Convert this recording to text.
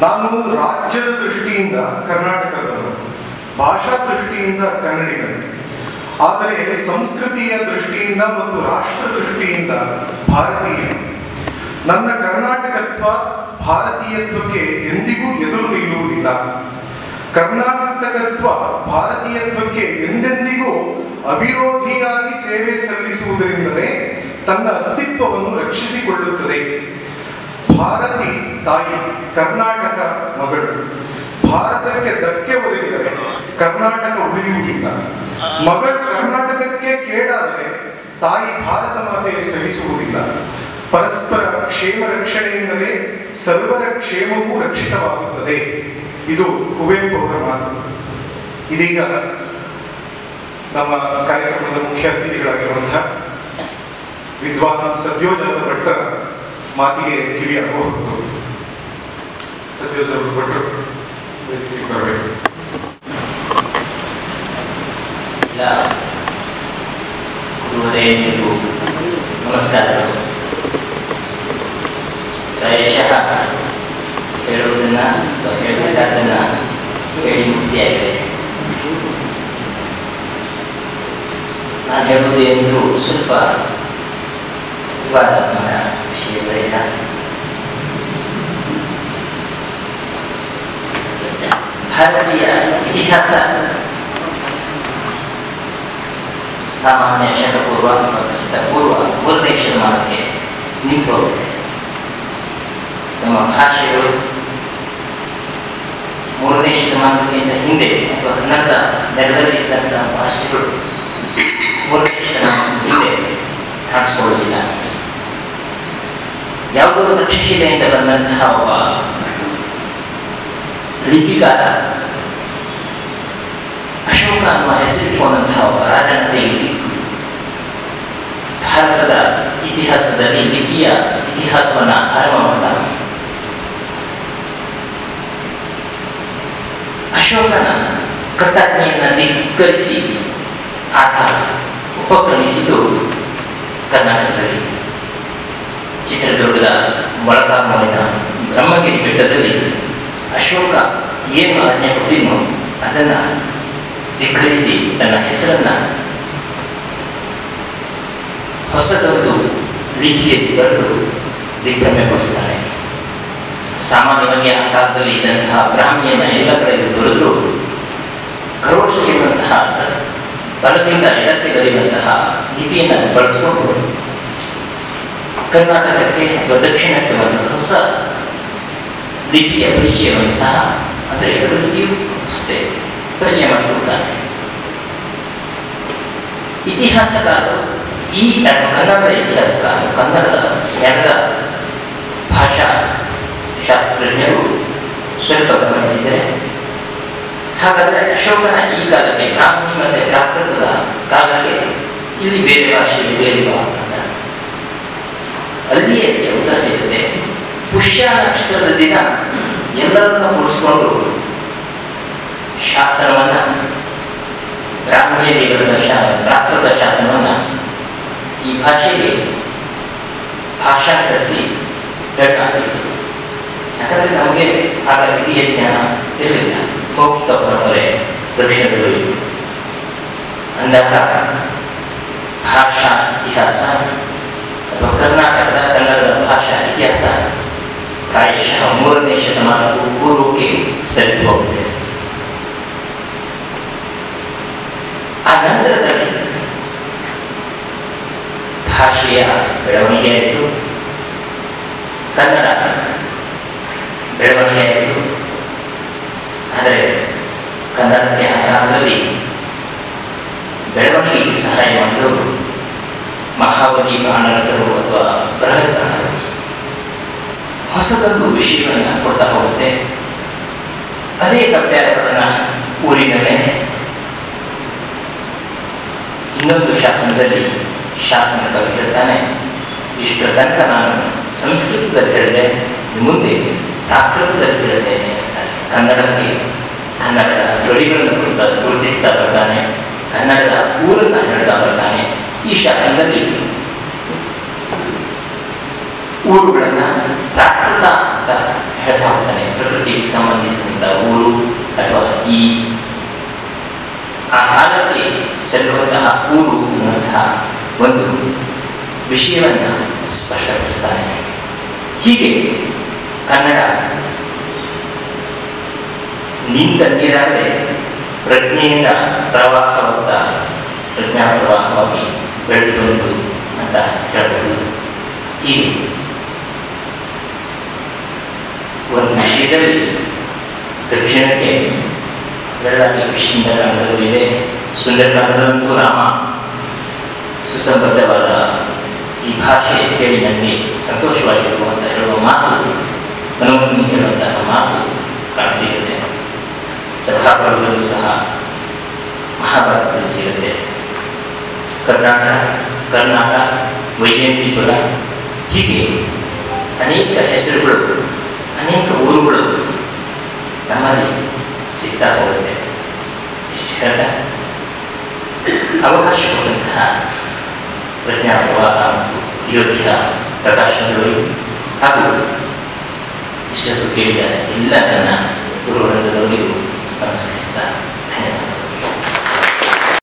ನಾನು ರಾಜ್ಯದ ದೃಷ್ಟಿಯಿಂದ ಕರ್ನಾಟಕದವನು, ಭಾಷಾ ದೃಷ್ಟಿಯಿಂದ ಕನ್ನಡಿಗನು. ಆದರೆ ಸಂಸ್ಕೃತಿಯ ದೃಷ್ಟಿಯಿಂದ ಮತ್ತು ರಾಷ್ಟ್ರ ದೃಷ್ಟಿಯಿಂದ ಭಾರತೀಯ. ನನ್ನ ಕರ್ನಾಟಕತ್ವ ಭಾರತೀಯತ್ವಕ್ಕೆ ಎಂದಿಗೂ ಎದುರು ನಿಲ್ಲುವುದಿಲ್ಲ. ಕರ್ನಾಟಕತ್ವ ಭಾರತೀಯತ್ವಕ್ಕೆ ಎಂದೆಂದಿಗೂ ಅವಿರೋಧಿಯಾಗಿ ಸೇವೆ ಸಲ್ಲಿಸುವುದರಿಂದಲೇ ತನ್ನ ಅಸ್ತಿತ್ವವನ್ನು ರಕ್ಷಿಸಿಕೊಳ್ಳುತ್ತದೆ. ಭಾರತಿ ತಾಯಿ ಕರ್ನಾಟಕ ಮಗಳು. ಭಾರತಕ್ಕೆ ಧಕ್ಕೆ ಒದಗಿದರೆ ಕರ್ನಾಟಕ ಉಳಿಯುವುದಿಲ್ಲ. ಮಗಳು ಕರ್ನಾಟಕಕ್ಕೆ ಕೇಡಾದರೆ ತಾಯಿ ಭಾರತ ಮಾತೆ ಸಹಿಸುವುದಿಲ್ಲ ಪರಸ್ಪರ ಕ್ಷೇಮ ರಕ್ಷಣೆಯಿಂದಲೇ ಸರ್ವರ ಕ್ಷೇಮವೂ ರಕ್ಷಿತವಾಗುತ್ತದೆ. ಇದು ಕುವೆಂಪು ಅವರ ಮಾತು. ಇದೀಗ ನಮ್ಮ ಕಾರ್ಯಕ್ರಮದ ಮುಖ್ಯ ಅತಿಥಿಗಳಾಗಿರುವಂತಹ ವಿದ್ವಾನ್ ಸದ್ಯೋಜಾತ ಭಟ್ರ ಮಾತಿಗೆ ಕಿವಿಯಾಗುವ ಹೊತ್ತು ಸದ್ಯೋಜಾತ ಭಟ್ರು ವೇದಿಕೆಗೆ ಬರಬೇಕು ಎಲ್ಲ ಗುರುವರೇಣ್ಯರಿಗೂ ನಮಸ್ಕಾರಗಳು ಪ್ರಾಯಶಃ ಹೇಳುವುದನ್ನ ಅಥವಾ ಹೇಳಬೇಕಾದ್ದನ್ನ ಹೇಳಿ ಮುಗಿಸಿಯಾಗಿದೆ ನಾನು ಹೇಳುವುದು ಏನಿದ್ರು ಭಾರತೀಯ ಇತಿಹಾಸ. ಸಾಮಾನ್ಯ ಶತಪೂರ್ವ ಮತ್ತು ಪೂರ್ವ ಮೂರನೇ ಶತಮಾನಕ್ಕೆ ನಿಂತು ಹೋಗುತ್ತೆ. ನಮ್ಮ ಭಾಷೆಗಳು ಮೂರನೇ ಶತಮಾನಕ್ಕಿಂತ ಹಿಂದೆ ಅಥವಾ ಕನ್ನಡದ ನೆಲದಲ್ಲಿ ಇದ್ದಂತಹ ಭಾಷೆಗಳು ಮೂರನೇ ಶತಮಾನದ ಹಿಂದೆ ಕಾಣಿಸ್ಕೊಳ್ಳುವುದಿಲ್ಲ. ಯಾವುದೋ ತಕ್ಷಶಿಲೆಯಿಂದ ಬಂದಂತಹ ಒಬ್ಬ ಲಿಪಿಗಾರ ಅಶೋಕ ಅನ್ನುವ ಹೆಸರಿಟ್ಟುಕೊಂಡಂತಹ ಒಬ್ಬ ರಾಜನ ಕೈಗೆ ಸಿಕ್ಕು ಭಾರತದ ಇತಿಹಾಸದಲ್ಲಿ ಲಿಪಿಯ ಇತಿಹಾಸವನ್ನು ಆರಂಭ ಮಾಡ್ತಾರೆ ಅಶೋಕನ ಕಟ್ಟಾಜ್ಞೆಯನ್ನು ಧಿಕ್ಕರಿಸಿ ಆತ ಉಪಕ್ರಮಿಸಿದ್ದು ಕರ್ನಾಟಕದಲ್ಲಿ ಚಿತ್ರದುರ್ಗದ ಮೊಳಕಾಮೂರಿನ ಬ್ರಹ್ಮಗಿರಿ ಬೆಟ್ಟದಲ್ಲಿ ಅಶೋಕ ಏನು ಆಜ್ಞೆ ಕೊಟ್ಟಿದ್ನೋ ಅದನ್ನು ಧಿಕ್ಕರಿಸಿ ತನ್ನ ಹೆಸರನ್ನು ಹೊಸದೊಂದು ಲಿಪಿಯಲ್ಲಿ ಬರೆದು ದಿಗ್ಭ್ರಮೆಗೊಳಿಸ್ತಾನೆ ಸಾಮಾನ್ಯವಾಗಿ ಆ ಕಾಲದಲ್ಲಿ ಇದ್ದಂತಹ ಬ್ರಾಹ್ಮಿಯನ್ನ ಎಲ್ಲ ಕಡೆಯಲ್ಲಿ ಬರೆದ್ರು ಖರೋಷ್ಠಿ ಎನ್ನುವಂತಹ ಬಲದಿಂದ ಎಡಕ್ಕೆ ಬರೆಯುವಂತಹ ಲಿಪಿಯನ್ನು ಬಳಸಿಕೊಂಡು ಕರ್ನಾಟಕಕ್ಕೆ ಅಥವಾ ದಕ್ಷಿಣಕ್ಕೆ ಒಂದು ಹೊಸ ಲಿಪಿಯ ಪರಿಚಯವನ್ನು ಸಹ ಅಂದರೆ ಎರಡು ಲಿಪಿಯೂ ಅಷ್ಟೇ ಪರಿಚಯ ಮಾಡಿಕೊಡ್ತಾರೆ. ಇತಿಹಾಸಕಾರರು, ಈ ಕನ್ನಡದ ಇತಿಹಾಸಕಾರರು, ಕನ್ನಡದ ನೆಲದ ಭಾಷಾ ಶಾಸ್ತ್ರಜ್ಞರು ಸ್ವಲ್ಪ ಗಮನಿಸಿದರೆ, ಹಾಗಾದರೆ ಅಶೋಕನ ಈ ಕಾಲಕ್ಕೆ ಬ್ರಾಹ್ಮಿ ಮತ್ತು ಪ್ರಾಕೃತದ ಕಾಲಕ್ಕೆ ಇಲ್ಲಿ ಬೇರೆ ಭಾಷೆ ಬೇರೆ ಅಂತ. ಅಲ್ಲಿಯೇ ಉತ್ತರ ಸಿಗುತ್ತೆ. ಪುಷ್ಯ ನಕ್ಷತ್ರದ ದಿನ ಎಲ್ಲರನ್ನ ಕೂಡಿಸ್ಕೊಂಡು ಶಾಸನವನ್ನ ಬ್ರಾಹ್ಮಣಿಯಲ್ಲಿ ದೇವರದ ಶಾ ಪ್ರಾಕೃತ ಶಾಸನವನ್ನ ಈ ಭಾಷೆಗೆ ಭಾಷಾಂತರಿಸಿ ಹೇಳಲಾಗ್ತಿತ್ತು ಯಾಕಂದರೆ ನಮಗೆ ಆಗ ವಿಧಿಯ ಜ್ಞಾನ ಇರಲಿಲ್ಲ. ಮೌಖಿಕ ಪರಂಪರೆ ವೃಕ್ಷಗಳು ಇತ್ತು. ಅಂದಾಗ ಭಾಷಾ ಇತಿಹಾಸ ಅಥವಾ ಕರ್ನಾಟಕದ ಕನ್ನಡದ ಭಾಷಾ ಇತಿಹಾಸ ಪ್ರಾಯಶಃ ಮೂರನೇ ಶತಮಾನಕ್ಕೂ ಪೂರ್ವಕ್ಕೆ ಸರಿದು ಹೋಗುತ್ತೆ. ಆ ನಂತರದಲ್ಲಿ ಭಾಷೆಯ ಬೆಳವಣಿಗೆ ಆಯಿತು. ಕನ್ನಡ ಬೆಳವಣಿಗೆ ಆಯಿತು. ಆದರೆ ಕನ್ನಡಕ್ಕೆ ಆ ಕಾಲದಲ್ಲಿ ಬೆಳವಣಿಗೆಗೆ ಸಹಾಯ ಮಾಡಿದವರು ಮಹಾಬಲಿ, ಬಾಣರಸರು ಅಥವಾ ಬೃಹತ್ ಬಾಣರು. ಹೊಸದೊಂದು ವಿಷಯಗಳನ್ನು ಕೊಡ್ತಾ ಹೋಗುತ್ತೆ. ಅದೇ ಕಪ್ಪ್ಯಾರಪಟ್ಟಣ ಊರಿನಲ್ಲೇ ಇನ್ನೊಂದು ಶಾಸನದಲ್ಲಿ ಶಾಸನ ಕವಿ ಹೇಳ್ತಾನೆ, ಇಷ್ಟು ತನಕ ನಾನು ಸಂಸ್ಕೃತದಲ್ಲಿ ಹೇಳಿದೆ ಮುಂದೆ ಪ್ರಾಕೃತದಲ್ಲಿ ಹೇಳ್ತೇನೆ ಅಂತಾನೆ. ಕನ್ನಡಕ್ಕೆ ಕನ್ನಡದ ಗಡಿಗಳನ್ನು ಗುರುತ ಗುರುತಿಸ್ತಾ ಬರ್ತಾನೆ, ಕನ್ನಡದ ಊರನ್ನು ಹೇಳ್ತಾ ಬರ್ತಾನೆ. ಈ ಶಾಸನದಲ್ಲಿ ಊರುಗಳನ್ನು ಪ್ರಾಕೃತ ಅಂತ ಹೇಳ್ತಾ ಹೋಗ್ತಾನೆ. ಪ್ರಕೃತಿಗೆ ಸಂಬಂಧಿಸಿದಂಥ ಊರು ಅಥವಾ ಈ ಸಲ್ಲುವಂತಹ ಊರು ಎನ್ನುವಂತಹ ಒಂದು ವಿಷಯವನ್ನು ಸ್ಪಷ್ಟಪಡಿಸ್ತಾನೆ ಹೀಗೆ ಕನ್ನಡ ನಿಂತ ನೀರಾಗದೆ ಪ್ರಜ್ಞೆಯಿಂದ ಪ್ರವಾಹವಂತ ಪ್ರಜ್ಞಾ ಪ್ರವಾಹವಾಗಿ ಬೆಳೆದು ಅಂತ ಹೇಳಬಹುದು ಹೀಗೆ ಒಂದು ವಿಷಯದಲ್ಲಿ ದಕ್ಷಿಣಕ್ಕೆ ಬೆಳಗಾವಿ ಕೃಷಿಯಿಂದ ಕನ್ನಡದಲ್ಲೂ ಇದೆ ಸುಂದರಕಾಂಡದಲ್ಲಂತೂ ರಾಮ. ಸುಸಂಬದ್ಧವಾದ ಈ ಭಾಷೆ ಕೇಳಿ ನನಗೆ ಸಂತೋಷವಾಗಿತ್ತು ಅಂತ ಹೇಳುವ ಮಾತು ಹನುಮಂತನಿಗೆ ಹೇಳುವಂತಹ ಮಾತು ಕಾಣಿಸಿರುತ್ತೆ. ಸಭಾಪರ್ವದಲ್ಲೂ ಸಹ ಮಹಾಭಾರತದಲ್ಲಿ ಸಿಗುತ್ತೆ. ಕರ್ನಾಟಕ ಕರ್ನಾಟಕ ವೈಜಯಂತಿಪುರ, ಹೀಗೆ ಅನೇಕ ಹೆಸರುಗಳು, ಅನೇಕ ಊರುಗಳು ನಮ್ಮಲ್ಲಿ ಸಿಗ್ತಾ ಹೋಗುತ್ತೆ. ಇಷ್ಟು ಹೇಳ್ತಾ? ಅವಕಾಶ ಕೊಟ್ಟಂತಹ ಪ್ರಜ್ಞಾ ಪ್ರವಾಹ ಮತ್ತು ಅಯೋಧ್ಯ ಪ್ರಕಾಶನದವರು ಹಾಗೂ ಇಷ್ಟೊತ್ತು ಕೇಳಿದ ಎಲ್ಲ ನನ್ನ ಗುರುವೃಂದದವರಿಗೂ ನಮಸ್ಕರಿಸ್ತಾ